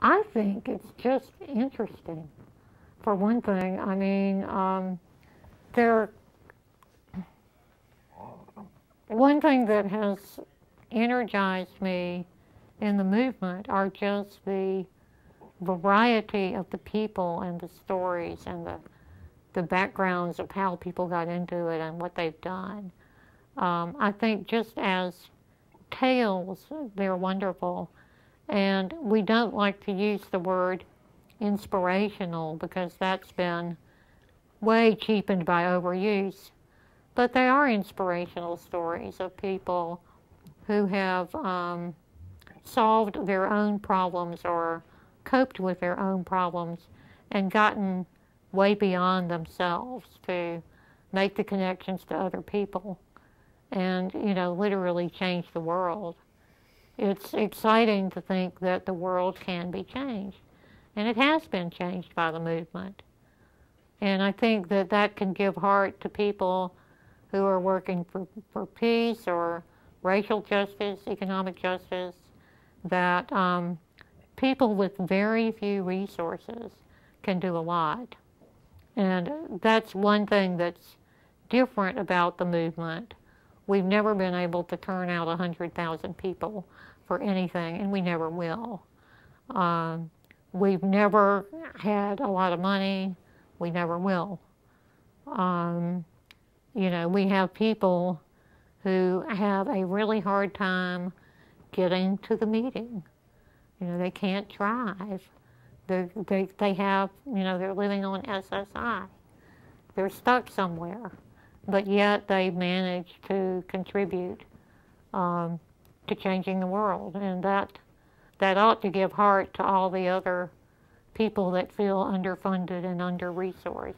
I think it's just interesting. For one thing, I mean, um, there. One thing that has energized me in the movement are just the variety of the people and the stories and the the backgrounds of how people got into it and what they've done. Um, I think just as tales, they're wonderful. And we don't like to use the word inspirational because that's been way cheapened by overuse. But they are inspirational stories of people who have um, solved their own problems or coped with their own problems and gotten way beyond themselves to make the connections to other people and, you know, literally change the world. It's exciting to think that the world can be changed. And it has been changed by the movement. And I think that that can give heart to people who are working for, for peace or racial justice, economic justice, that um, people with very few resources can do a lot. And that's one thing that's different about the movement. We've never been able to turn out 100,000 people for anything, and we never will. Um, we've never had a lot of money. We never will. Um, you know, we have people who have a really hard time getting to the meeting. You know, they can't drive. They, they, they have, you know, they're living on SSI. They're stuck somewhere, but yet they manage to contribute um, to changing the world, and that that ought to give heart to all the other people that feel underfunded and under resourced.